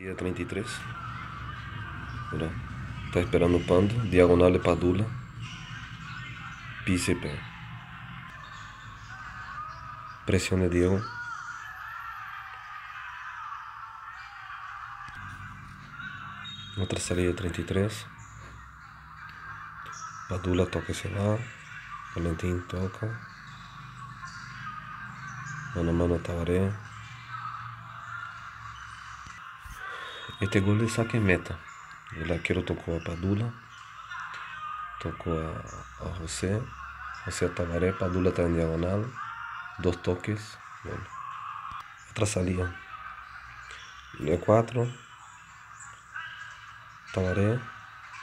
Día 33. Mira, está esperando Pando. Diagonal de Padula. PCP. Presión de Diego. Otra salida 33. Padula toca se va. Valentín toca. Mano a mano Tabaré. Este gol de saque meta. El arquero tocó a Padula. Tocó a, José. José Tabaré. Padula está en diagonal. Dos toques. Bueno. Otra salida. Línea 4. Tabaré.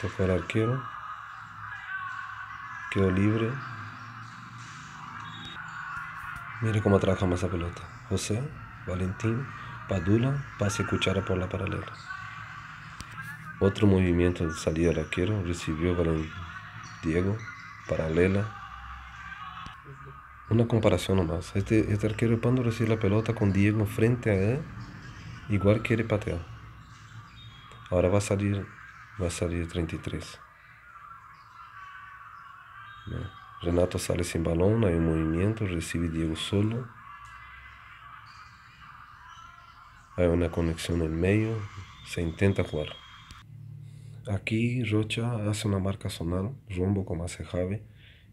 Tocó al arquero. Quedó libre. Mire cómo trabajamos esa pelota. José, Valentín, Padula, pase cuchara por la paralela. Otro movimiento de salida arquero. Recibió Diego, paralela. Una comparación nomás. Este, este arquero cuando recibe la pelota con Diego frente a él, igual quiere patear. Ahora va a salir, va a salir 33. Renato sale sin balón, hay un movimiento, recibe Diego solo. Hay una conexión en medio, se intenta jugar. Aquí Rocha hace una marca zonal, rombo como hace Javi,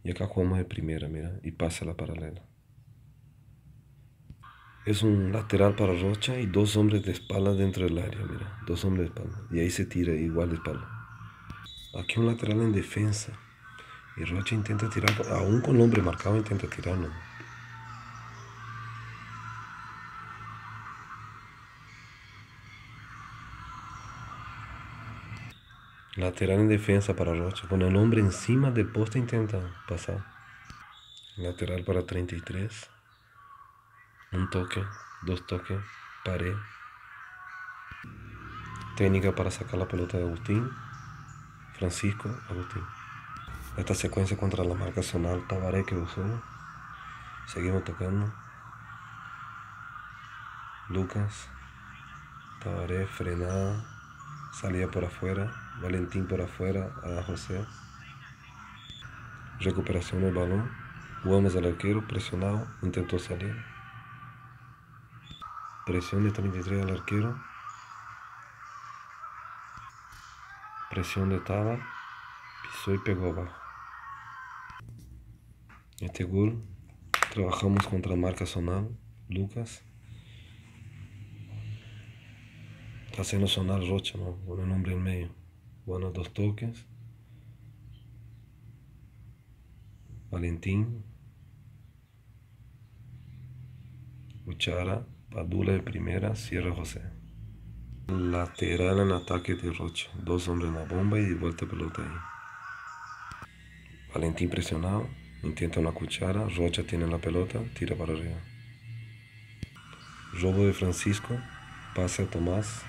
y acá jugamos de primera, mira, y pasa la paralela. Es un lateral para Rocha y dos hombres de espalda dentro del área, mira, dos hombres de espalda, y ahí se tira igual de espalda. Aquí un lateral en defensa. Y Rocha intenta tirar, aún con el hombre marcado intenta tirarlo. Lateral en defensa para Rocha. Con el hombre encima del poste intenta pasar. Lateral para 33. Un toque, dos toques, pared. Técnica para sacar la pelota de Agustín. Francisco, Agustín. Esta secuencia contra la marca zonal Tabaré que usó. Seguimos tocando. Lucas. Tabaré frenada. Salía por afuera. Valentín por afuera a José. Recuperación del balón. Jugamos al arquero presionado. Intentó salir. Presión de 33 al arquero. Presión de Tabar. Pisó y pegó abajo. Este gol trabajamos contra marca zonal, Lucas. Haciendo sonar Rocha, con el nombre en medio. Buenos dos toques. Valentín. Cuchara. Padula de primera. Cierra José. Lateral en ataque de Rocha. Dos hombres en la bomba y de vuelta pelota ahí. Valentín presionado. Intenta una cuchara, Rocha tiene la pelota, tira para arriba. Robo de Francisco, pase a Tomás.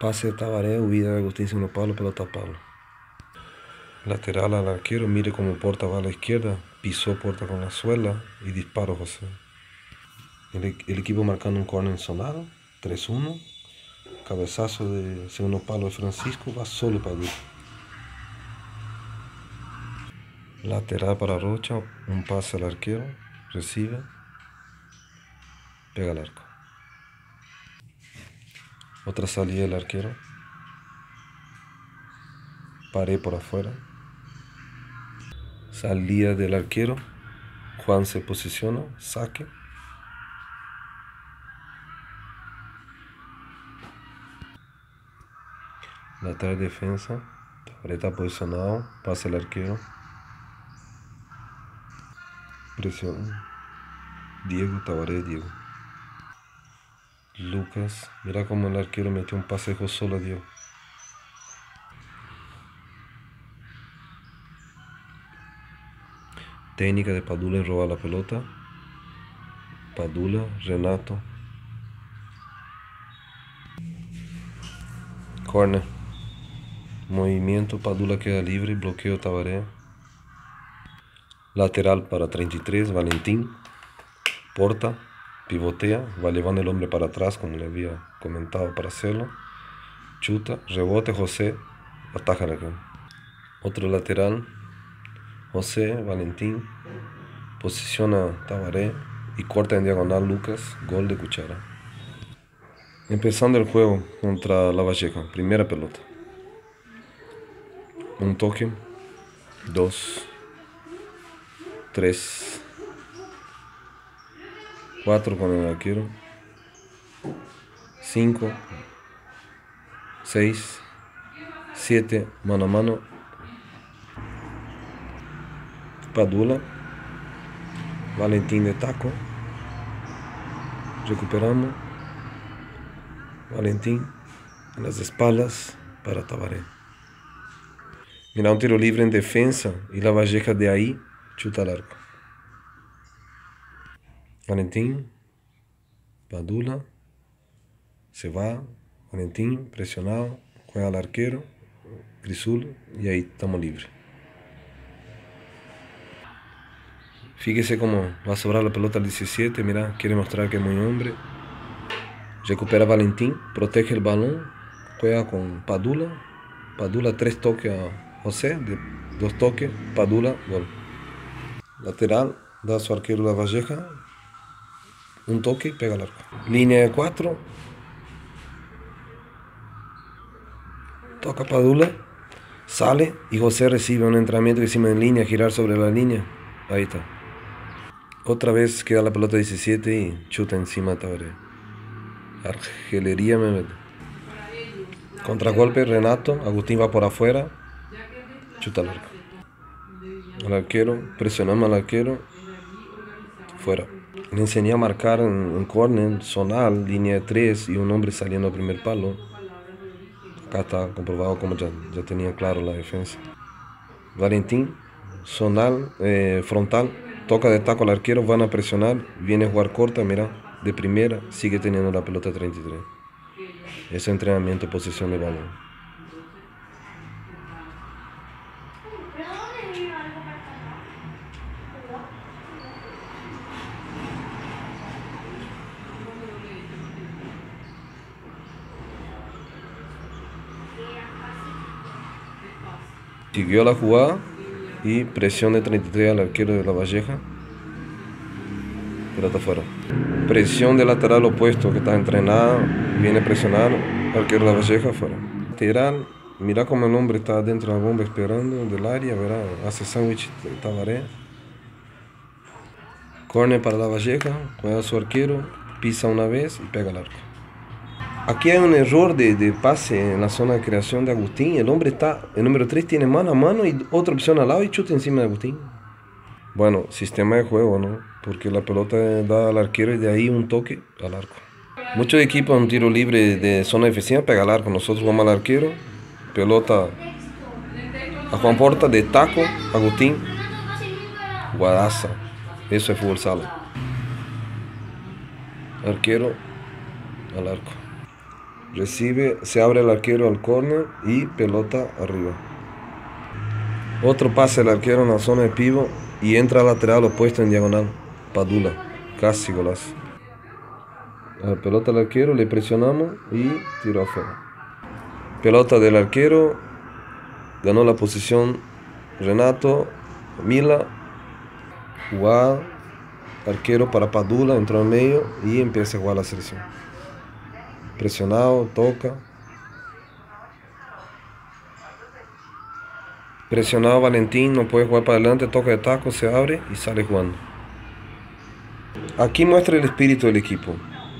Pase Tabaré, huida de Agustín Sino Pablo, pelota Pablo. Lateral al arquero, mire cómo Porta va a la izquierda, pisó Porta con la suela y disparo José. El, equipo marcando un corner sonado, 3-1. Cabezazo de segundo palo de Francisco, va solo para Lateral para Rocha, un pase al arquero, recibe, pega al arco. Otra salida del arquero. Paré por afuera. Salida del arquero. Juan se posiciona, saque. Lateral defensa. Tabareta posicionado, pasa el arquero. Presión. Diego Tabaré, Diego. Lucas. Mira cómo el arquero metió un pasejo solo a Diego. Técnica de Padula en robar la pelota. Padula, Renato. Corner. Movimiento, Padula queda libre, bloqueo Tabaré. Lateral para 33, Valentín. Porta. Pivotea, va llevando el hombre para atrás como le había comentado para hacerlo. Chuta, rebote José, ataja la Otro lateral, José, Valentín, posiciona Tabaré y corta en diagonal Lucas, gol de cuchara. Empezando el juego contra La Valleja, primera pelota. Un toque, dos, tres, cuatro con el arquero, cinco, seis, siete, mano a mano, Padula, Valentín de taco, recuperamos, Valentín en las espaldas para Tabaré. Mira un tiro libre en defensa. Y la Valleja de ahí chuta al arco. Valentín, Padula, se va, Valentín presionado, juega al arquero, Grisul y ahí estamos libres. Fíjese cómo va a sobrar la pelota al 17, mira, quiere mostrar que es muy hombre. Recupera Valentín, protege el balón, juega con Padula. Padula tres toques a José, dos toques, Padula, gol. Lateral, da a su arquero la Valleja, un toque y pega el arco. Línea de cuatro. Toca Padula, sale y José recibe un entrenamiento encima en línea, girar sobre la línea. Ahí está. Otra vez queda la pelota 17 y chuta encima Tabaré. Argelería me mete. Contragolpe Renato, Agustín va por afuera. Chuta al arco. Al arquero, presionamos al arquero. Fuera. Le enseñé a marcar en, corner, zonal, línea de 3 y un hombre saliendo al primer palo. Acá está comprobado como ya, ya tenía claro la defensa. Valentín, zonal, eh, frontal, toca de taco al arquero, van a presionar, viene a jugar corta, mira, de primera, sigue teniendo la pelota 33. Ese entrenamiento, posición de balón. Siguió la jugada y presión de 33 al arquero de la Valleja. Pelota afuera. Presión del lateral opuesto que está entrenado. Viene a presionar. Arquero de la Valleja afuera. Lateral. Mira cómo el hombre está dentro de la bomba esperando del área. Verá, hace sándwich Tabaré. Corner para la Valleja. Juega su arquero. Pisa una vez y pega el arco. Aquí hay un error de, pase en la zona de creación de Agustín. El hombre está, el número 3 tiene mano a mano y otra opción al lado y chuta encima de Agustín. Bueno, sistema de juego, ¿no? Porque la pelota da al arquero y de ahí un toque al arco. Muchos equipos un tiro libre de zona defensiva pega al arco. Nosotros vamos al arquero, pelota a Juan Porta de taco, Agustín, Guadaza. Eso es fútbol sala. Arquero al arco. Recibe, se abre el arquero al corner y pelota arriba. Otro pase el arquero en la zona de pivo y entra al lateral opuesto en diagonal. Padula, casi golazo. La pelota al arquero, le presionamos y tiró afuera. Pelota del arquero, ganó la posición Renato, Mila, jugada, arquero para Padula, entró en medio y empieza a jugar la selección presionado, toca. Presionado Valentín, no puede jugar para adelante, toca de taco, se abre y sale jugando. Aquí muestra el espíritu del equipo.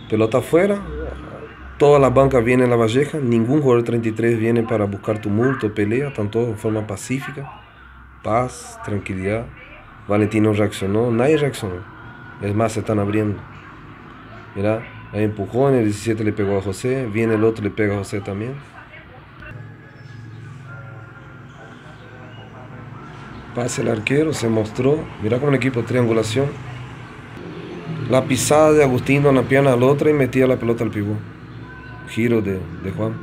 Pelota afuera, todas las bancas vienen a la valleja, ningún jugador 33 viene para buscar tumulto, pelea, están todos en forma pacífica, paz, tranquilidad. Valentín no reaccionó, nadie reaccionó. Es más, se están abriendo. Mira, Ahí empujó, en el 17 le pegó a José, viene el otro, le pega a José también. Pase el arquero, se mostró. Mira con el equipo de triangulación. La pisada de Agustín una pierna al otro y metía la pelota al pivot. Giro de, Juan.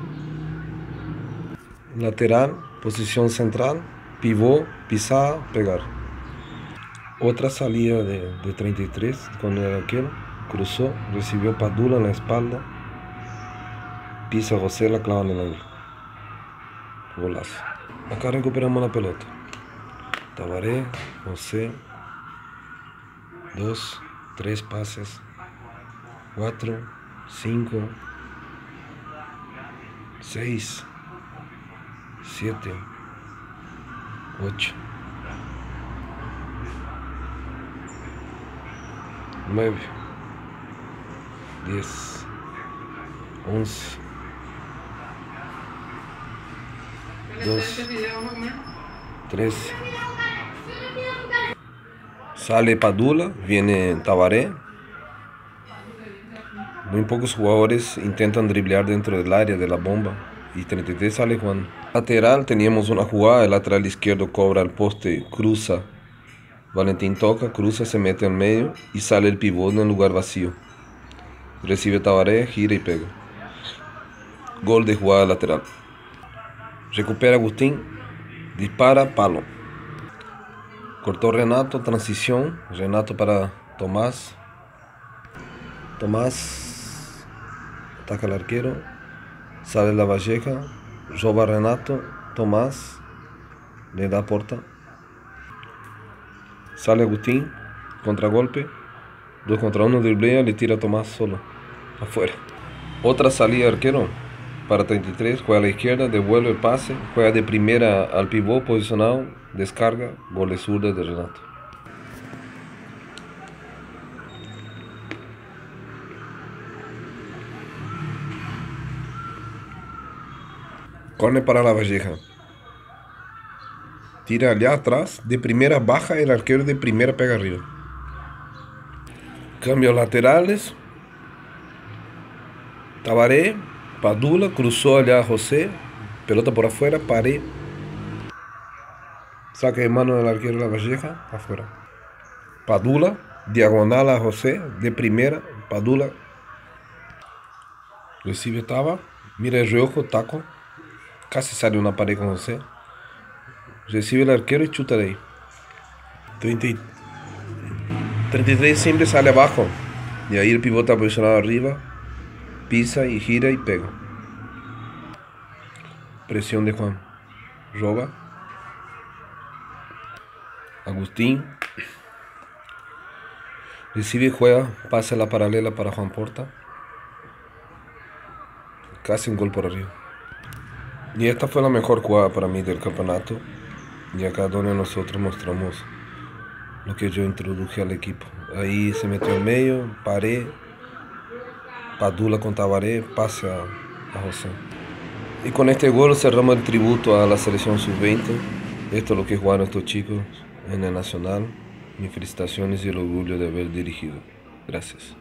Lateral, posición central, pivot, pisada, pegar. Otra salida de, de 33 con el arquero cruzó, recibió Padula en la espalda, pisa José, la clava en el ángulo. Golazo. Acá recuperamos la pelota. Tabaré, José, dos, tres pases, cuatro, cinco, seis, siete, ocho. 9, 10, 11, 12, 13. Sale Padula, viene Tabaré. Muy pocos jugadores intentan driblear dentro del área de la bomba. Y 33 sale Juan. Lateral teníamos una jugada, el lateral izquierdo cobra el poste, cruza Valentín toca, cruza, se mete en medio y sale el pivot en lugar vacío. Recibe Tabaré, gira y pega. Gol de jugada lateral. Recupera Agustín, dispara, palo. Cortó Renato, transición. Renato para Tomás. Tomás ataca al arquero. Sale la Valleja. Roba Renato. Tomás le da porta. Sale Agustín, contragolpe, dos contra uno driblea, le tira Tomás solo, afuera. Otra salida arquero para 33, juega a la izquierda, devuelve el pase, juega de primera al pivot posicionado, descarga, gol de zurda de Renato. Corne para la Valleja. Tira allá atrás, de primera baja, el arquero de primera pega arriba. Cambios laterales. Tabaré, Padula, cruzó allá a José, pelota por afuera, Paré. Saque de mano del arquero de la Valleja, afuera. Padula, diagonal a José, de primera, Padula. Recibe Taba, mira el reojo, taco. Casi sale una pared con José. Recibe el arquero y chuta de ahí. 33 siempre sale abajo. Y ahí el pivote posicionado arriba. Pisa y gira y pega. Presión de Juan. Roba. Agustín. Recibe y juega. Pasa la paralela para Juan Porta. Casi un gol por arriba. Y esta fue la mejor jugada para mí del campeonato. Y acá donde nosotros mostramos lo que yo introduje al equipo. Ahí se metió en medio, paré, Padula con Tabaré, pase a, a José. Y con este gol cerramos el tributo a la selección sub-20. Esto es lo que jugaron estos chicos en el Nacional. Mis felicitaciones y el orgullo de haber dirigido. Gracias.